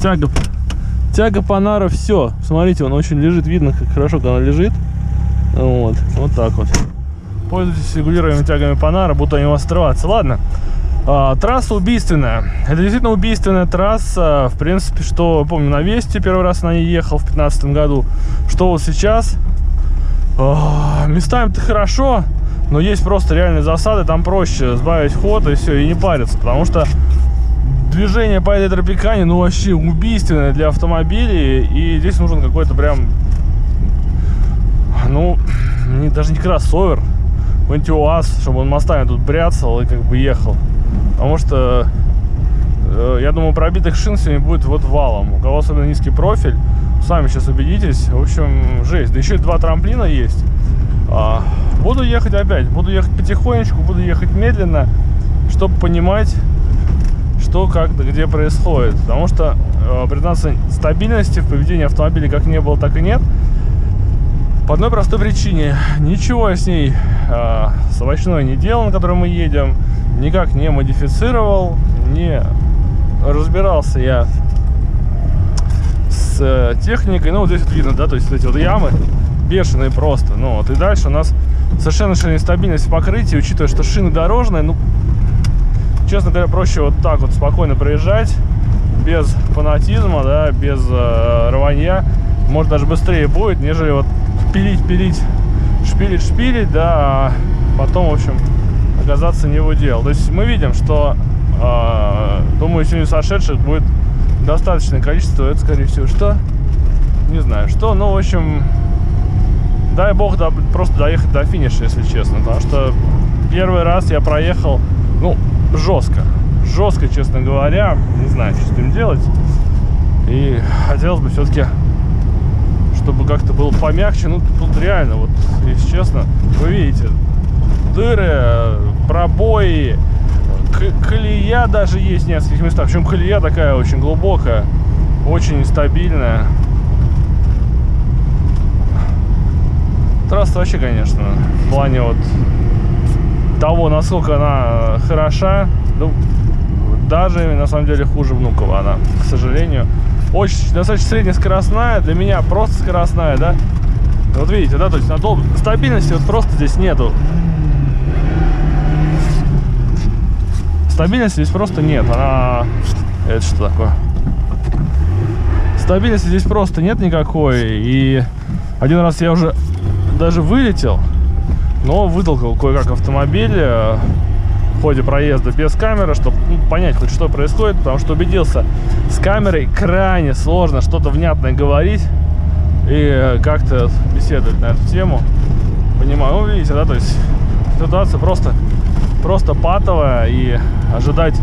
Тяга, тяга Панара, все. Смотрите, он очень лежит, видно, как хорошо, когда лежит. Вот, вот так вот. Пользуйтесь регулируемыми тягами Панара, будут они у вас отрываться. Ладно, а, трасса убийственная. Это действительно убийственная трасса. В принципе, что, помню, на Весте первый раз на ней ехал в 2015 году. Что вот сейчас. А, местами-то хорошо, но есть просто реальные засады. Там проще сбавить ход и все, и не париться. Потому что движение по этой тропикане, ну, вообще убийственное для автомобилей. И здесь нужен какой-то прям, ну, не, даже не кроссовер, какой-нибудь УАЗ, чтобы он мостами тут бряцал и как бы ехал. Потому что, э, я думаю, пробитых шин сегодня будет вот валом. У кого особенно низкий профиль, сами сейчас убедитесь. В общем, жесть. Да еще и два трамплина есть. А, буду ехать опять, буду ехать потихонечку, буду ехать медленно, чтобы понимать, что, как, где происходит. Потому что, э, признаться, стабильности в поведении автомобиля как не было, так и нет. По одной простой причине. Ничего я с ней э, с овощной не делал, на которой мы едем. Никак не модифицировал, не разбирался я с э, техникой. Ну, вот здесь вот видно, да, то есть вот эти вот ямы бешеные просто. Ну, вот и дальше у нас совершенно нестабильность покрытия, учитывая, что шины дорожные, ну, честно говоря, проще вот так вот спокойно проезжать, без фанатизма, да, без э, рванья. Может, даже быстрее будет, нежели вот пилить, пилить, шпилить, шпилить, да, а потом, в общем, оказаться не его дел. То есть мы видим, что, э, думаю, сегодня сошедших будет достаточное количество. Это, скорее всего, что? Не знаю, что, но, в общем, дай бог да, просто доехать до финиша, если честно. Потому что первый раз я проехал, ну, жестко. Жестко, честно говоря. Не знаю, что с этим делать. И хотелось бы все-таки, чтобы как-то было помягче. Ну, тут реально, вот, если честно, вы видите, дыры, пробои, колея даже есть в нескольких местах. Причем колея такая очень глубокая, очень нестабильная. Трасса вообще, конечно, в плане вот того, насколько она хороша, ну, даже на самом деле хуже Внукова она, к сожалению. Очень достаточно среднескоростная, для меня просто скоростная, да. Вот видите, да, то есть на то, стабильности вот просто здесь нету. Стабильности здесь просто нет. Она... Это что такое? Стабильности здесь просто нет никакой. И один раз я уже даже вылетел, но вытолкал кое-как автомобиль в ходе проезда без камеры, чтобы ну, понять хоть что происходит, потому что убедился, с камерой крайне сложно что-то внятное говорить и э, как-то беседовать на эту тему. Понимаю, ну видите, да, то есть ситуация просто просто патовая и ожидать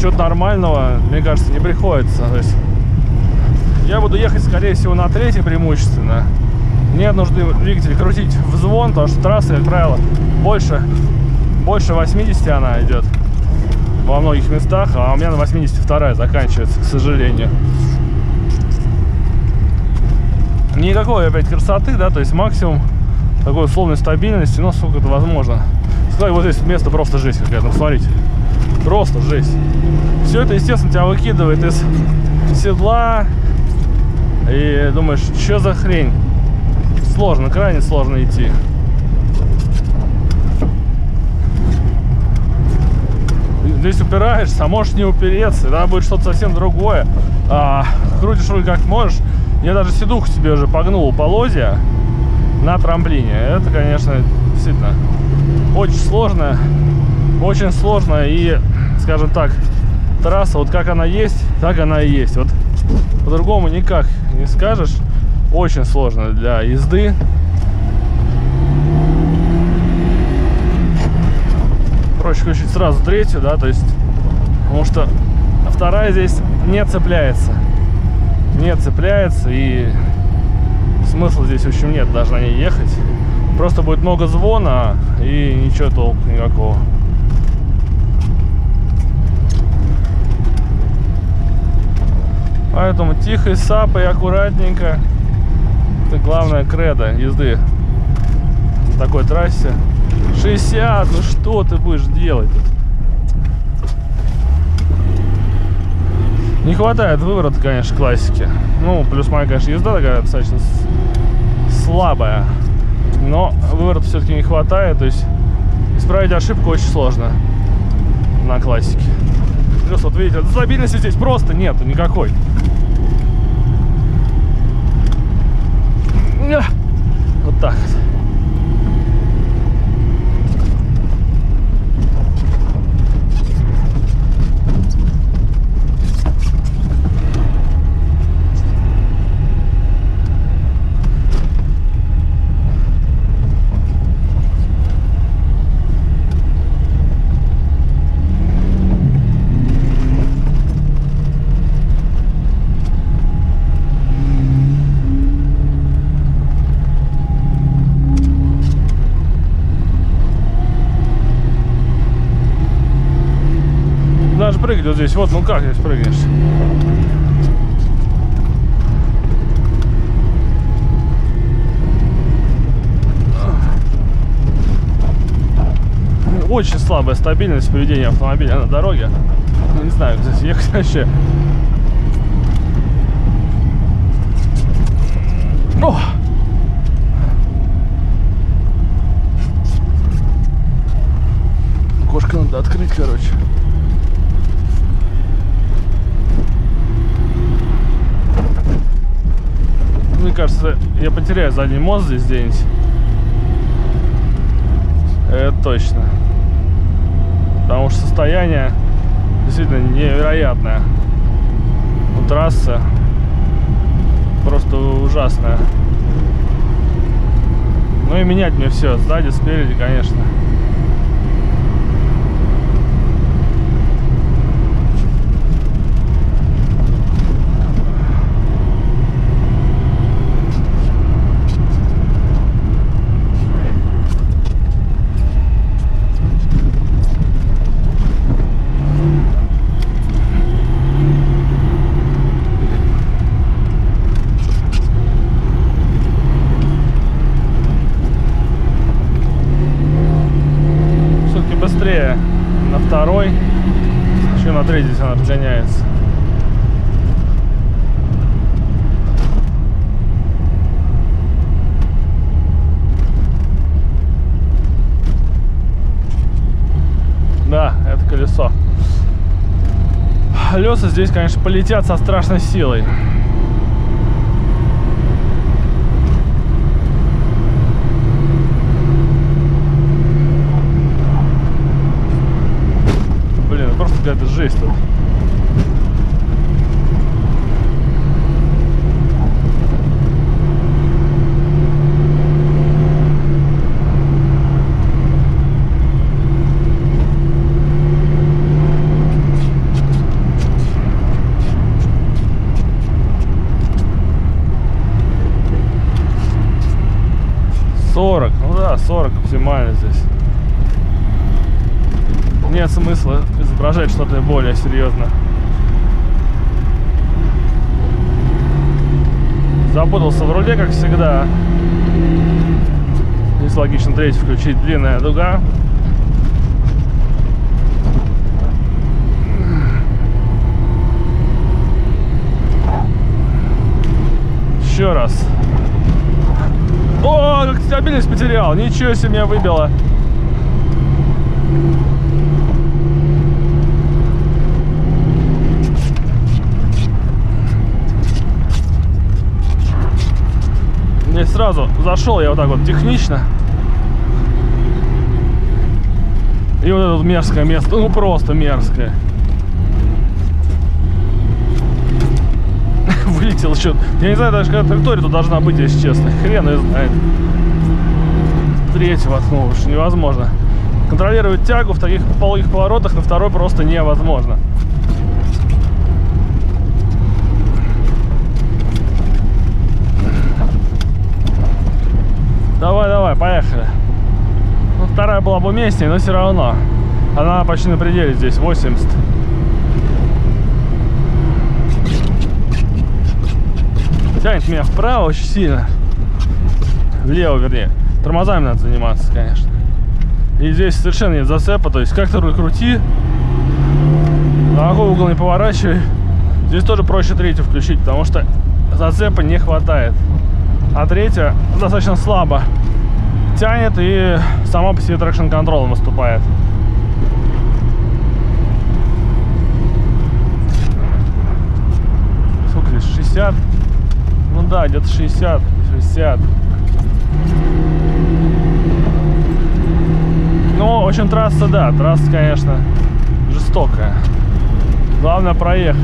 чего-то нормального, мне кажется, не приходится. То есть я буду ехать, скорее всего, на третьей преимущественно. Нет нужды двигатель крутить в звон, потому что трасса, как правило, больше, больше 80 она идет во многих местах, а у меня на 82 заканчивается, к сожалению. Никакой опять красоты, да, то есть максимум такой условной стабильности, но сколько это возможно. Кстати, вот здесь место просто жесть какая-то, смотрите. Просто жесть. Все это, естественно, тебя выкидывает из седла. И думаешь, что за хрень? Сложно, крайне сложно идти. Здесь упираешься, а можешь не упереться. Тогда будет что-то совсем другое. А, крутишь руль как можешь. Я даже седуху себе уже погнул полозья на трамплине. Это, конечно, действительно очень сложная, очень сложная и, скажем так, трасса, вот как она есть, так она и есть. Вот по-другому никак не скажешь. Очень сложно для езды. Проще включить сразу третью, да, то есть, потому что вторая здесь не цепляется. Не цепляется и смысла здесь, в общем, нет даже на ней ехать. Просто будет много звона и ничего толку никакого. Поэтому тихо, сапой, аккуратненько. Это главное кредо езды на такой трассе. 60, ну что ты будешь делать тут? Не хватает выворота, конечно, классики. Ну, плюс моя, конечно, езда такая достаточно слабая. Но выворот все-таки не хватает. То есть исправить ошибку очень сложно на классике. Плюс вот видите, стабильности здесь просто нету никакой. Вот так вот. Прыгать вот здесь. Вот, ну как здесь прыгнешь? Очень слабая стабильность поведения автомобиля на дороге. Ну, не знаю, здесь ехать вообще. О! Окошко надо открыть, короче. Кажется, я потеряю задний мост здесь где-нибудь. Это точно. Потому что состояние действительно невероятное. У трассы просто ужасная. Ну и менять мне все, сзади, спереди, конечно. Все-таки быстрее на второй, чем на третий, если она разгоняется. Да, это колесо. Колеса здесь, конечно, полетят со страшной силой. Блин, просто какая-то жесть тут. Сорок, ну да, 40 оптимально здесь. Нет смысла изображать что-то более серьезно. Запутался в руле, как всегда. Здесь логично третий включить. Длинная дуга. Еще раз. О, как стабильность потерял. Ничего себе меня выбило. Мне сразу зашел я вот так вот технично. И вот это мерзкое место, ну просто мерзкое. Вылетел что Я не знаю даже, какая траектория тут должна быть, если честно. Хрен ее знает. Третий воткнул, уж невозможно. Контролировать тягу в таких полых поворотах на второй просто невозможно. Поехали. Ну, вторая была бы уместнее, но все равно. Она почти на пределе здесь, 80. Тянет меня вправо очень сильно. Влево, вернее. Тормозами надо заниматься, конечно. И здесь совершенно нет зацепа. То есть как ты руль крути, на какой угол не поворачивай. Здесь тоже проще третью включить, потому что зацепа не хватает. А третья достаточно слабо тянет и сама по себе traction control наступает. Сколько здесь? 60? Ну да, где-то 60, 60. Ну, в общем, трасса, да, трасса, конечно, жестокая. Главное проехать.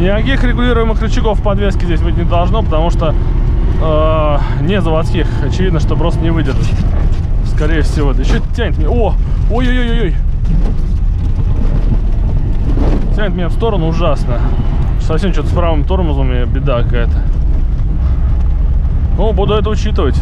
Никаких регулируемых рычагов подвески здесь быть не должно, потому что э, не заводских. Очевидно, что просто не выдержит. Скорее всего. Еще тянет меня. О! Ой-ой-ой-ой! Тянет меня в сторону ужасно. Совсем что-то с правым тормозом и беда какая-то. Ну, буду это учитывать.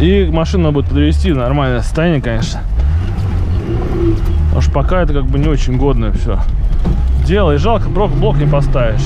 И машину будет подвести в нормальное состояние, конечно. Потому что пока это как бы не очень годное все. Дело и жалко, блок, блок не поставишь.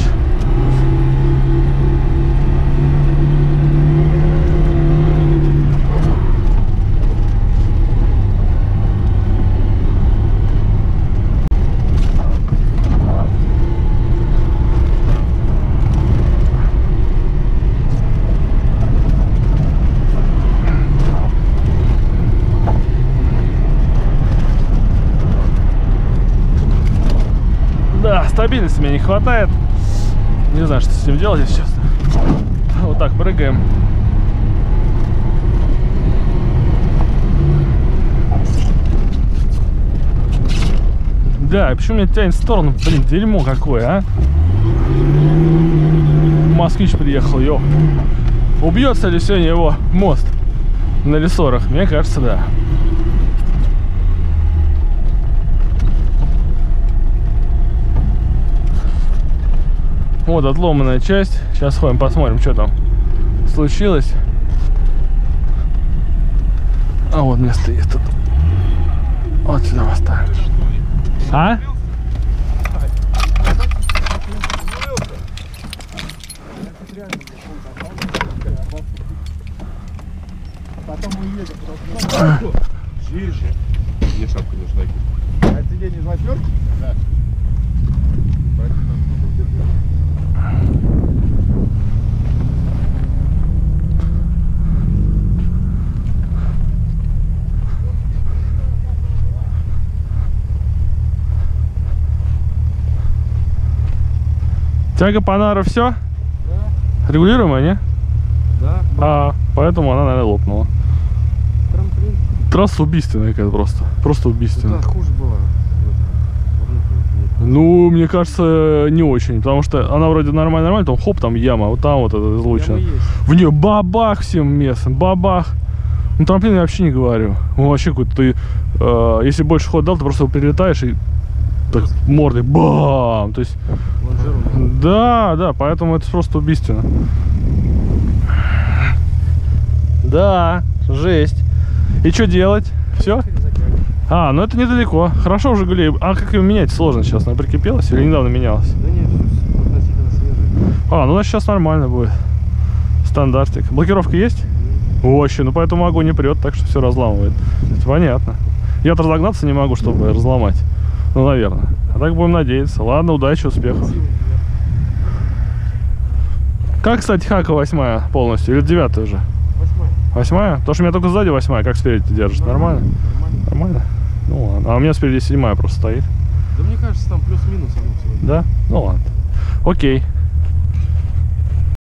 Да, стабильности мне не хватает. Не знаю, что с этим делать сейчас. Вот так прыгаем. Да, почему меня тянет в сторону? Блин, дерьмо какое, а? Москвич приехал, ё. Убьется ли сегодня его мост на лесорах? Мне кажется, да. Вот отломанная часть. Сейчас ходим, посмотрим, что там случилось. А вот место есть тут. Вот сюда поставим. А? Потом уедем просто. Здесь же. Мне шапка нужна. А сиденье из восьмерки? Да. Тяга Панара все? Да. Регулируемая, не? Да. А, поэтому она, наверное, лопнула. Трамплин. Трасса убийственная какая-то просто. Просто убийственная. Да, хуже было. Ну, мне кажется, не очень. Потому что она вроде нормально-нормально, там хоп, там яма, вот там вот это излучено. В нее бабах всем местом, бабах. Ну, трамплин я вообще не говорю. Он вообще какой-то ты, э, если больше ход дал, ты просто его перелетаешь и так мордой бам! То есть, Лонжерон. Да, да, поэтому это просто убийственно. Да, жесть. И что делать? Все? А, ну это недалеко. Хорошо уже гуляю. А как ее менять сложно сейчас? Она прикипелась или недавно менялась? Да нет, относительно свежий. А, ну значит сейчас нормально будет. Стандартик. Блокировка есть? Вообще, ну поэтому огонь не прет, так что все разламывает. Это понятно. Я-то разогнаться не могу, чтобы разломать. Ну, наверное. А так будем надеяться. Ладно, удачи, успехов. Как, кстати, хака восьмая полностью? Или девятая уже? Восьмая. Восьмая? Потому что у меня только сзади восьмая. Как спереди ты держишь? Нормально? Нормально. Нормально? Ну ладно. А у меня спереди седьмая просто стоит. Да мне кажется, там плюс-минус. Да? Ну ладно. Окей.